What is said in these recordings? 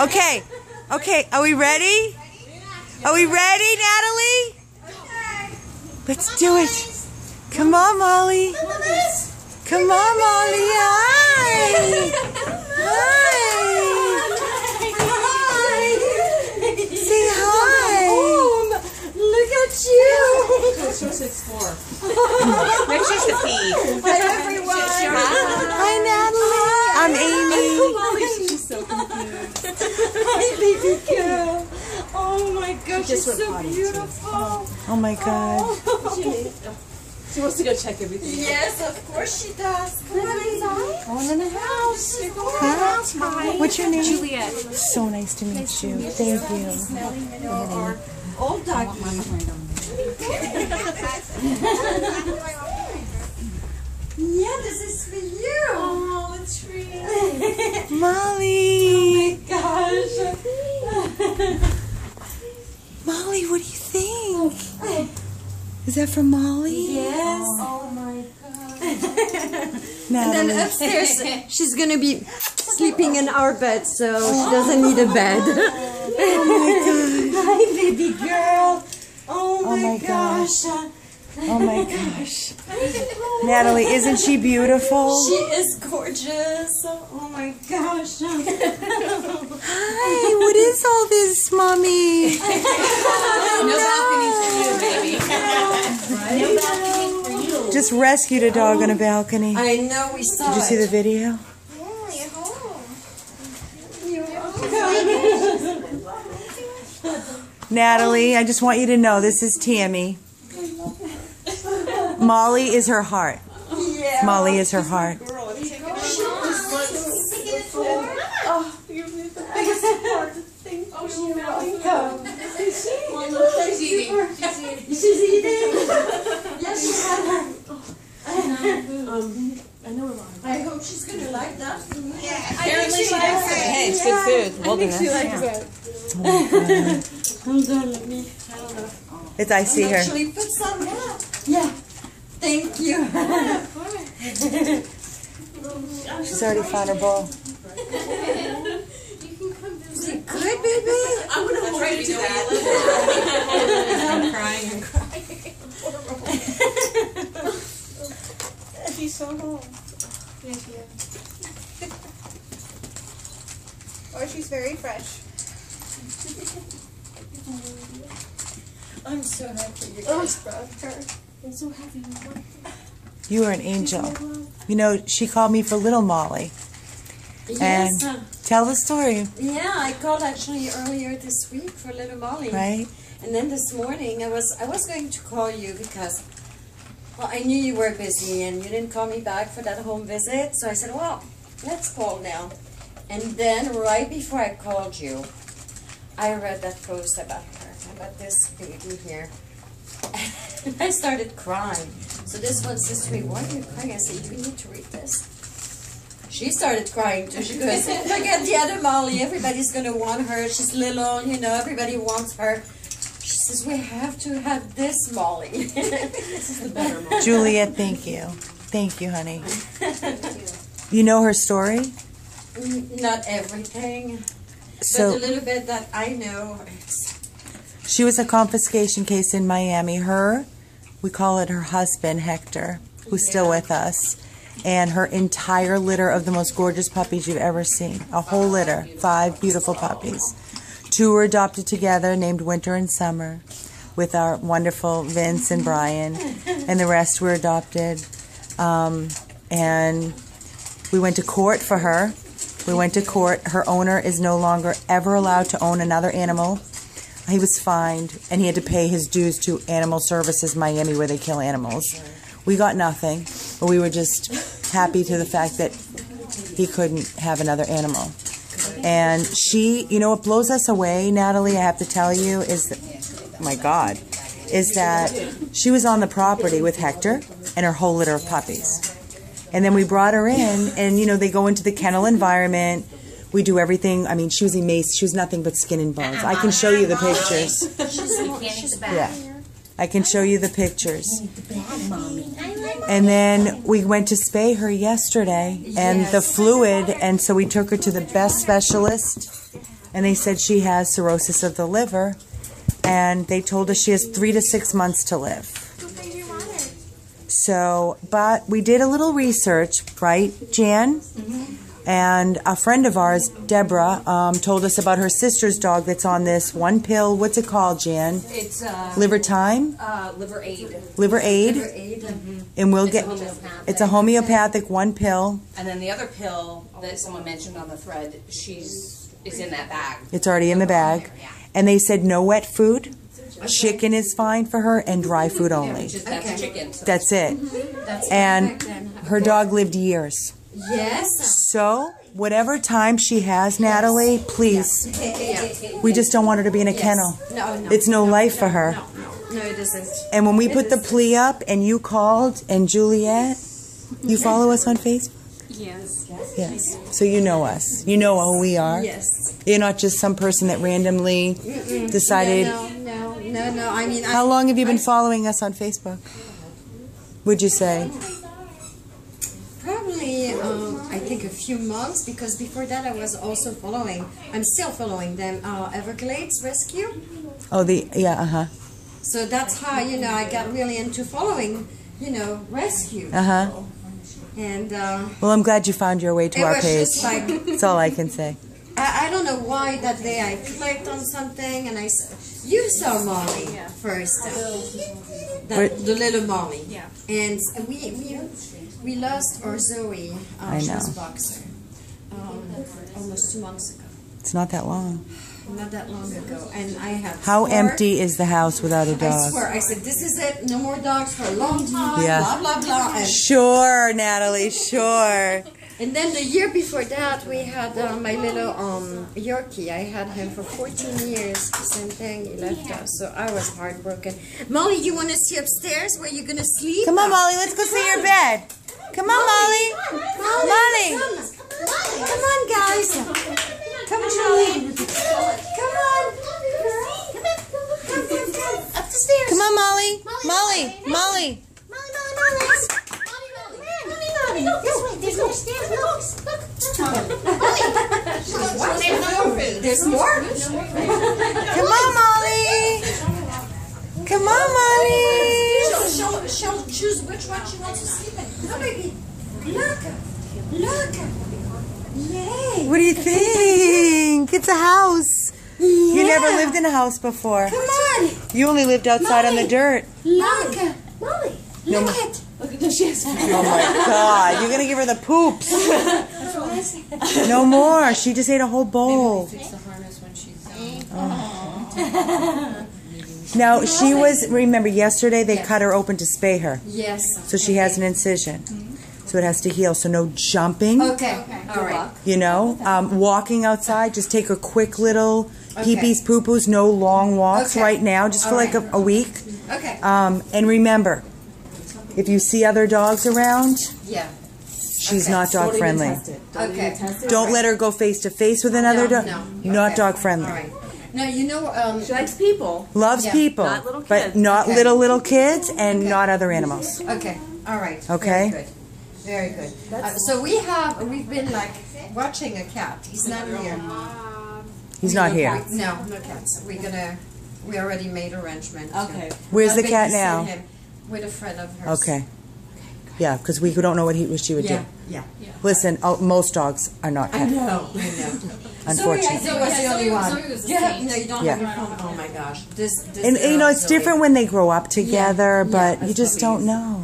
Okay. Okay. Are we ready? Are we ready, Natalie? Let's do it. Come on, Molly. Come on, Molly. Hi. Hi. Say hi. Look at you! She's six four. Maybe she's the pee. Hi, everyone! Hi, Natalie. I'm Amy. She's so. Hi, baby girl! Oh my gosh, just she's so beautiful! Oh my oh. God. She wants to go check everything. Yes, of course she does. Come on inside. Going in the house. Go in the house, honey. What's your name? Juliet. So nice to meet you. Thank you. Smelling, you know, old doggy. Yeah, this is for you. Oh, a tree. Molly. Oh, Gosh. Molly, what do you think? Is that for Molly? Yes. Oh, oh my god. And then upstairs, she's gonna be sleeping in our bed, so she oh. doesn't need a bed. Oh my God. Hi, baby girl. Oh, oh my, my gosh. Oh my gosh. Natalie, isn't she beautiful? She is gorgeous. Oh my gosh. Hi, what is all this, Mommy? No balcony for you, baby. No balcony for you. Just rescued a dog on a balcony. I know we saw Did you see the video? Oh. Natalie, I just want you to know this is Tammy. Molly is her heart. Yeah. Molly is her heart. She's eating. She's eating. yes, she had her. Um, I know we're. I hope she's gonna like that. Apparently she does. Hey, it's good food. Wilderness. Hold on, let me. I don't know. It's I see her. Actually, put some. Yeah. Yeah. Thank you. She's already found her bowl. Is it good, baby? I'm gonna hold you to that. I'm crying. I'm crying. She's so home. Thank you. Oh, she's very fresh. I'm so happy you oh. guys brought her. I'm so happy. You are an angel. You know, she called me for little Molly. Yes. And- uh, Tell the story, yeah, I called actually earlier this week for little Molly. right? And then this morning I was I was going to call you because well I knew you were busy and you didn't call me back for that home visit. So I said, Well, let's call now. And then right before I called you, I read that post about her, about this baby here. And I started crying. So this one says to me, Why are you crying? I said, You need to read this. She started crying too. She goes, Forget the other Molly. Everybody's going to want her. She's little, you know, everybody wants her. She says, We have to have this Molly. this is the better Molly. Juliet, thank you. Thank you, honey. You know her story? Mm, not everything, but a little bit that I know. She was a confiscation case in Miami. Her, we call it her husband, Hector, who's still with us, and her entire litter of the most gorgeous puppies you've ever seen. A whole litter. Five beautiful puppies. Two were adopted together, named Winter and Summer, with our wonderful Vince and Brian, and the rest were adopted. Um, and we went to court for her. We went to court. Her owner is no longer ever allowed to own another animal. He was fined and he had to pay his dues to Animal Services Miami where they kill animals. We got nothing, but we were just happy to the fact that he couldn't have another animal. And she, you know, what blows us away, Natalie, I have to tell you, is that, my God, is that she was on the property with Hector and her whole litter of puppies. And then we brought her in, and you know, they go into the kennel environment. We do everything. I mean, she was emaciated. She was nothing but skin and bones. I can show you the pictures. Yeah. I can show you the pictures. Hi, And then we went to spay her yesterday, and the fluid, and so we took her to the best specialist, and they said she has cirrhosis of the liver, and they told us she has three to six months to live. So, but we did a little research, right, Jan? And a friend of ours, Deborah, um, told us about her sister's dog that's on this one pill. What's it called, Jan? It's uh, Liver Time, uh, liver aid. Liver Aid, Liver aid. and we'll It's get. a homeopathic. It's a homeopathic one pill. And then the other pill that someone mentioned on the thread, she's is in that bag. It's already in the bag. Yeah. And they said no wet food. Chicken is fine for her, and dry food only. Which is that's Okay. chicken. So That's it. That's And perfect her dog lived years. Yes. So, whatever time she has, Natalie, please. We just don't want her to be in a kennel. No, no. It's no life for her. No, it isn't. And when we put the plea up and you called and Juliet, you follow us on Facebook? Yes. Yes. So you know us. You know who we are. Yes. You're not just some person that randomly decided. No, no, no, no, no. I mean, How I, long have you been following us on Facebook? Would you say? probably, um, I think a few months because before that I was also following. I'm still following them. Uh, Everglades Rescue. Oh, the yeah, uh huh, So that's how you know I got really into following, you know, rescue. uh huh. And uh, Well, I'm glad you found your way to our page. just like That's all I can say. I, I don't know why that day I clicked on something and I you saw Molly first, uh, that, But- the little Molly. Yeah. And we we we lost our Zoe. Uh, I She was a boxer. Um, almost two months ago. It's not that long. Not that long ago, and I had. How swore- empty is the house without a dog? I swear, I said, "This is it. No more dogs for a long time." Yeah. Blah blah blah. And Sure, Natalie. Sure. And then the year before that, we had uh, my little um, Yorkie. I had him for 14 years. Same thing, he left us. So I was heartbroken. Molly, you want to see upstairs where you're going to sleep? Come on, Molly. Let's go see your bed. Come on, Molly. Molly. Come, come on, guys. Come, Julie. Come on. Come, come, come. Up the stairs. Come on, Molly. Molly. Molly. Molly, Molly, Molly. Molly, Molly. Look, this way. There's more stairs. Look, look. Molly. There's more? Come on, Molly. Come on, Molly. She'll, she'll choose which one she wants to sleep in. Come, baby. Look. Look. Yay. What do you think? It's a house. You never lived in a house before. Come on. You only lived outside on the dirt. Look. Molly. No, Look ma- it. Oh my God! You're gonna give her the poops. No more. She just ate a whole bowl. fix oh. Now she was. Remember yesterday they cut her open to spay her, Yes. so she has an incision. So it has to heal. So no jumping. Okay. All right. You know, um, walking outside. Just take her quick little Okay. pee-pees, poo-poos. No long walks Okay. right now. Just for All like a, right. a week. Okay. Um, and remember, if you see other dogs around, Yeah. she's Okay. not dog friendly. Okay. Don't let her go face to face with another No, dog. no. Not Okay. dog friendly. All right. Now you know. Um, She likes people. Loves Yeah, people, not little but kids. not Okay. little little kids and not other animals. okay. All right. Okay. Very good. Very good. Uh, so we have we've been like watching a cat. He's not here. He's not here. No, no cats. We're gonna. We already made arrangements. Okay. Where's the cat now? Him with a friend of hers. Okay. Yeah, because we don't know what he what she would Yeah. do. Yeah. Listen, oh, most dogs are not I cat. know. I know. Unfortunately. Sorry, I think was the Yeah, only Zoe- one. Zoe was the Yeah, same. no, you don't Yeah. have your phone. Oh my gosh, this. this And you know, girl, it's Zoe. different when they grow up together, Yeah, but yeah, you just that's don't know.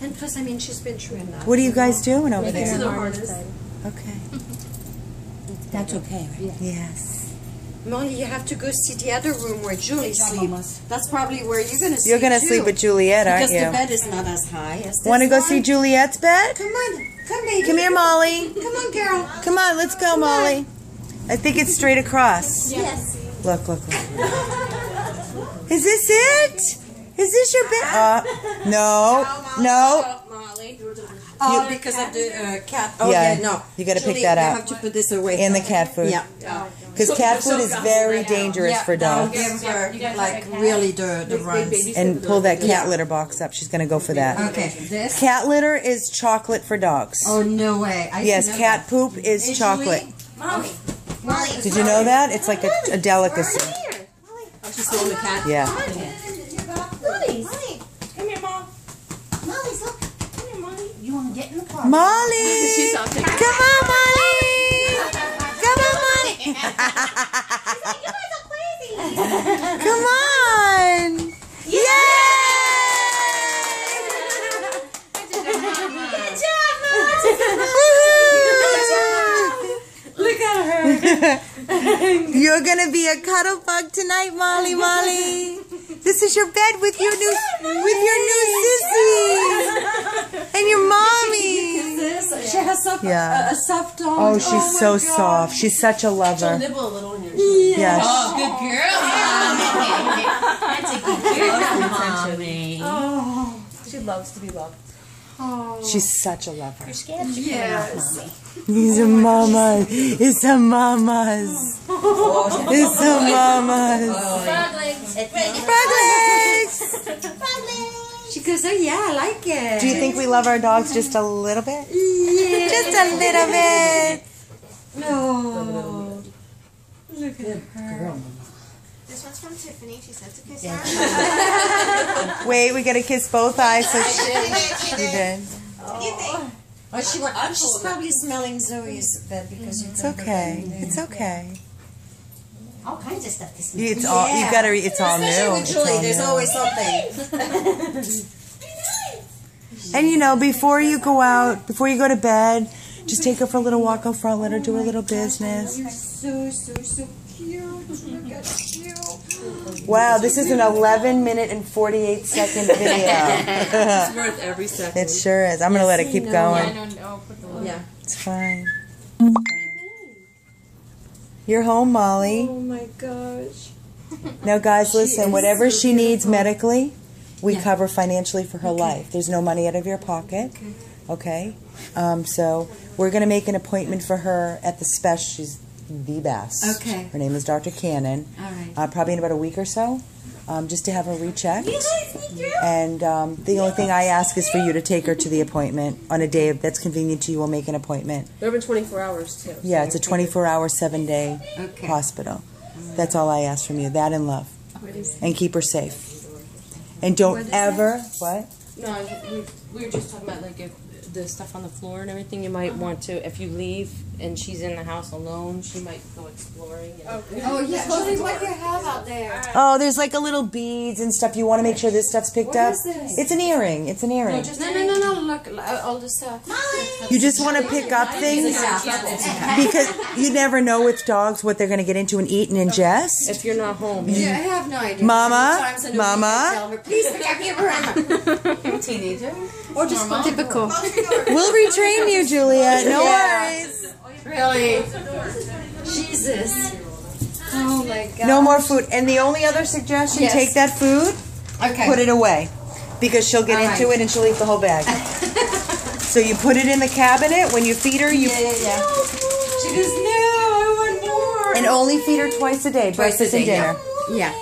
And plus, I mean, she's been through enough. What are you guys doing over Fixing there? the harness. Okay. That's okay, right? Yes. Molly, you have to go see the other room where Julie sleeps. That's probably where you're gonna sleep. You're gonna too. sleep with Juliet, aren't you? because the bed is not as high as this Want to go see Juliet's bed? Come on, come baby. Come here, Molly. Come on, girl. Come on, let's go, Molly. I think it's straight across. Yes. Look, look, look. Is this it? Is this your bed? Uh, no, no. Molly. Oh, because of the uh, cat. Oh Yeah, yeah, no. you gotta pick that up. You have to put this away. And the cat food. Yeah. Because cat food is very dangerous yeah, for I'll dogs. give her like have a cat? really the the runs. And pull that cat Yeah. litter box up. She's going to go for that. Okay, this. Cat litter is chocolate for dogs. Oh no way! I yes, cat that. poop is Hey, chocolate. Julie? Molly. Molly. Did you know that? It's like a, a delicacy. Oh, she's throwing the cat. Yeah. Molly. Molly. Come here, mom. Molly's look. Come here, Molly. You want to get in the car? Molly! She's off Come on, Molly! Come on, Molly! You guys are crazy. Come on! Good job, Molly. Yay! Look at her. You're gonna be a cuddle bug tonight, Molly. Molly. This is your bed with your new with your new sissy and your mommy. This she has such Yeah. a, a soft dog. Oh, she's oh my so God. soft. She's such a lover. Nibble a little in your shoe. Yes. Oh, oh, good girl, mommy. That's a good girl, mommy. Oh. She loves to be loved. She's such a lover. Yes. He's a mama. It's a mamas. It's a mamas. Frog legs. Frog legs. She goes, oh yeah, I like it. Do you think we love our dogs just a little bit? Yeah. Just a little bit. No. Look at her. This one's from Tiffany. She said to kiss her. Wait, we gotta kiss both eyes. So she, She did. She you did. did. What do you think? Oh, she went, she's probably smelling Zoe's bed because you It's okay. It's okay. All kinds of stuff this You- It's all you've gotta. read. It's all Especially new. with Julie, all there's new. always something. And you know, before you go out, before you go to bed, just take her for a little walk out front. Let her do a little business. You're so, so, so cute. Look at you. Wow, this is an 11 minute and 48 second video. It's worth every second. it sure is. I'm gonna let it keep Yeah, going. no, no, put the Yeah. It's fine. You're home, Molly. Oh my gosh. Now, guys, listen. is Whatever so she needs medically, we Yeah. cover financially for her life. There's no money out of your pocket. Okay. Um, so we're gonna make an appointment for her at the special. She's the best. Okay. Her name is Dr. Cannon. All right. Uh, probably in about a week or so, um, just to have her rechecked. You guys need. And um, the only thing I ask is for you to take her to the appointment on a day that's convenient to you. We'll make an appointment. They're open 24 hours too. Yeah, it's a 24-hour, seven-day Okay. hospital. That's all I ask from you. That and love, and keep her safe. And don't ever what? No, we, we were just talking about like if the stuff on the floor and everything. You might want to, if you leave and she's in the house alone, she might go exploring. And, Oh yeah, Julie, what do you have out there? Oh, there's like a little beads and stuff. You want to make sure this stuff's picked What up. is this? It's an earring. It's an earring. No, no, no, no. Look, uh, all the stuff. You just want to pick up things because you never know with dogs what they're going to get into and eat and ingest. if you're not home, Yeah, I have no idea. Mama? Sometimes in the Mama? week I tell her, Please pick up your grandma. teenager. Or just typical. We'll retrain you, Julia. No Yeah. worries. Really? Jesus. Oh my God. No more food. And the only other suggestion: Yes. take that food, Okay. put it away, because she'll get All into right. it and she'll eat the whole bag. so you put it in the cabinet. When you feed her, you Yeah, yeah, yeah. She goes, no, I want more. and only feed her twice a day, Twice a breakfast and day, dinner. yeah.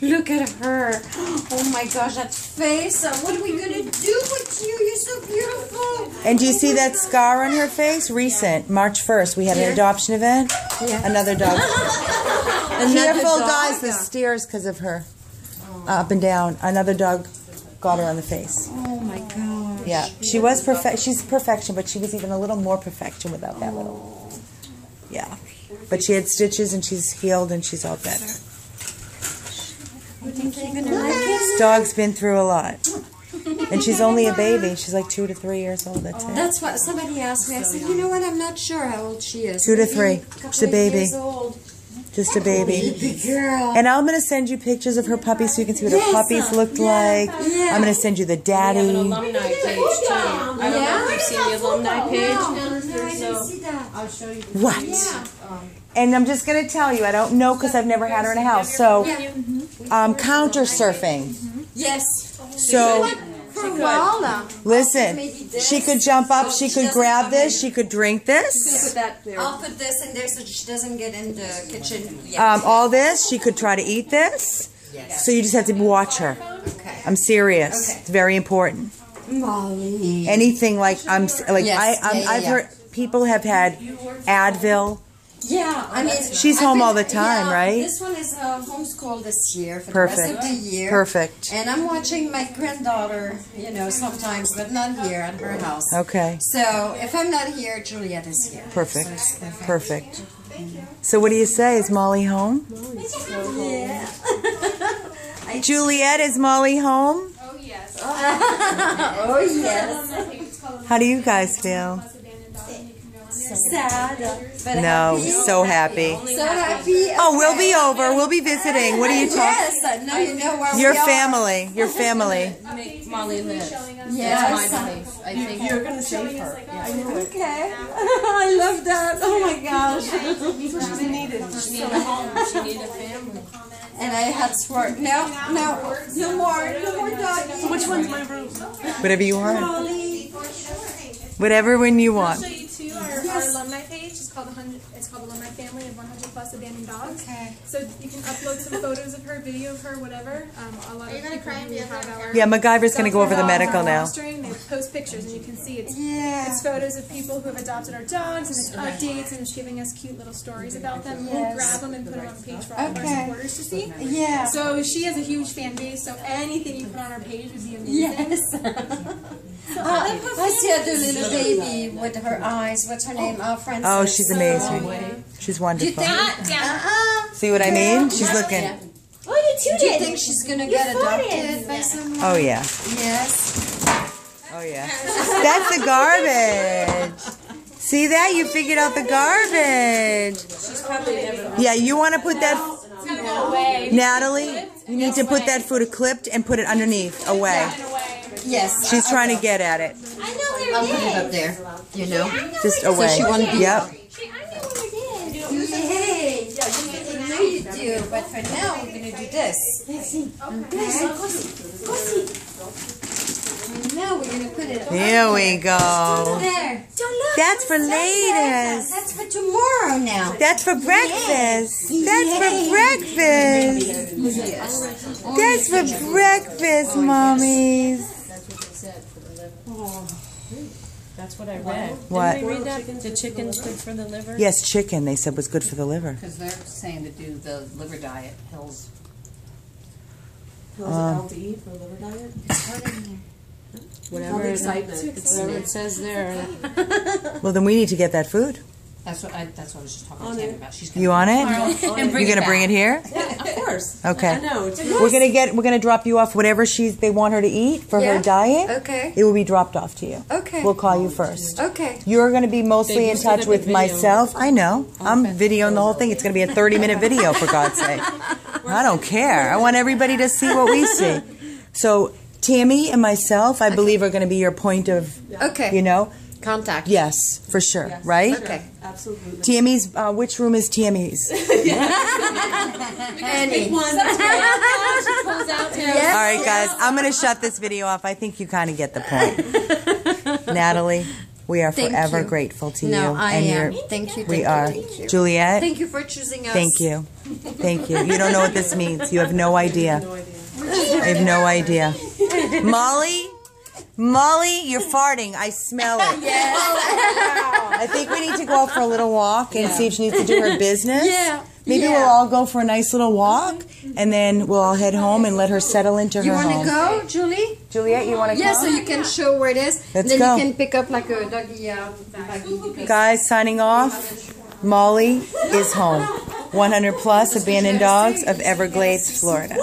Look at her. Oh my gosh, that face. What are we going to do with you? You're so beautiful. And do you see that scar on her face? Recent, March 1st, we had an adoption event. Yeah. Another dog. Another Careful, dog? guys, the stairs because of her. Up and down. Another dog got her on the face. Oh my gosh. Yeah, she was perfect. She's perfection, but she was even a little more perfection without that little. Yeah, but she had stitches and she's healed and she's all better. You think you're to like it? Dog's been through a lot, and she's only a baby. She's like two to three years old. That's it. That's what somebody asked me. I said, you know what? I'm not sure how old she is. Two to Maybe three. couple She's a baby. Years old. Just a baby. Baby girl. And I'm gonna send you pictures of her puppies so you can see what her Yes, puppies looked yeah, like. yeah. I'm gonna send you the We have an daddy. alumni page too. I don't know if you've seen the alumni page. No, I didn't see that. I'll show you. What? And I'm just gonna tell you, I don't know because I've never had her in a house. So, um, counter surfing. Yes. So for a while now. Listen, she could jump up, So she she could grab this, she could drink this. Put that there. I'll put this in there so she doesn't get in the kitchen yet. Um, all this, she could try to eat this. So you just have to watch her. okay. I'm serious. Okay. It's very important. Molly. Anything like I'm like Yes, I I'm, yeah, yeah, I've yeah. heard people have had Advil. Yeah, I mean, She's home been- all the time, yeah, right? This one is uh, homeschooled this year for Perfect. the rest of the year. Perfect. And I'm watching my granddaughter, you know, sometimes, but not here at her house. Okay. So if I'm not here, Juliet is here. Perfect. So perfect. Perfect. So what do you say? Is Molly home? Yeah. Juliet, is Molly home? Oh, yes. oh yes. I think it's called How do you guys feel? Sad, but No, happy. so happy. So happy. Oh, we'll be over. We'll be visiting. What are you talking? Yes, I you know where Your we are. family. Your family. Make Molly live. Showing Yes. My belief. I think You're gonna save her. like uh, Okay. I love that. Oh my gosh. She needed. she need a home. She need a family. And I had sworn, no, no, no more, no more doggy. Which one's my room? Whatever you want. Whatever when you want. Show you too our, our alumni page. It's called 100. It's called Alumni Family of 100 Plus Abandoned Dogs. Okay. So you can upload some photos of her, video of her, whatever. Um, a lot Are you gonna cry and who be have over our Yeah, MacGyver's gonna go over the medical now. Fostering, they post pictures, and you can see it's Yeah. it's photos of people who have adopted our dogs, and it's updates, and it's giving us cute little stories about them. We'll grab them and put them on the page for all of Okay. our supporters to see. Yeah. So she has a huge fan base. So anything you put on our page would be amazing. Yes. Uh, I see the little baby with her eyes. What's her name? Uh, Frances. Oh, she's amazing. She's wonderful. Uh-uh. See what I mean? She's looking. Oh, you two Do you think she's gonna get adopted by someone? Oh yeah. Yes. Oh yeah. That's the garbage. See that? You figured out the garbage. She's probably never. Yeah, you want to put that, No way. Natalie? You need to put that food clipped and put it underneath, away. Yes. She's trying to get at it. I know where I'll it put it up there. You know. Just away. So she wanna be- Yep. She, I know where it is. Hey, yeah, you, I know you do, but for now we're gonna do this. Let's see. Okay. Now we're gonna put it up There we go. there. Don't look. That's for That's ladies. That's for tomorrow now. That's for breakfast. That's for breakfast. That's for breakfast, mommies. That's what they said for the liver. That's what I read. What? Didn't we read that? The chicken's good for the liver? Yes, chicken, they said was good for the liver. Because they're saying to do the liver diet, Hills. Pills um, LD for liver diet. Whatever, All the it- excitement. whatever it says there. Well, then we need to get that food. That's what I, that's what I was just talking to Tammy about. She's gonna You on it? and bring You gonna bring it here? Yeah, of course. Okay. I know. It's We're gonna get. We're gonna drop you off whatever she's. They want her to eat for Yeah. her diet. Okay. It will be dropped off to you. Okay. We'll call you oh, first. Okay. You're going to be mostly They in used to touch have with the video. myself. I know. Oh, I'm videoing the whole thing. It's going to be a 30 minute video, for God's sake. I don't care. I want everybody to see what we see. So, Tammy and myself, I believe, are going to be your point of, Okay. you know, Contact. yes, for sure, right? Okay. absolutely. Tammy's, uh, which room is Tammy's? Annie. All right, guys, I'm going to shut this video off. I think you kind of get the point. Natalie, we are Thank forever you. grateful to you. No, you. I and am. you're- Thank you. We thank are. You, thank you. Juliet, Thank you for choosing us. Thank you. Thank you. You don't know what this means. You have no idea. I have no idea. Molly, Molly, you're farting. I smell it. I think we need to go out for a little walk and see if she needs to do her business. Yeah. Maybe yeah. we'll all go for a nice little walk and then we'll all head home and let her settle into You her home. You want to go, Julie? Juliet, you want to Yeah, go? so you can show where it is. Let's then go. you can pick up like a doggy uh, baggy. Guys, signing off. Molly is home. 100 plus abandoned dogs of Everglades, Florida.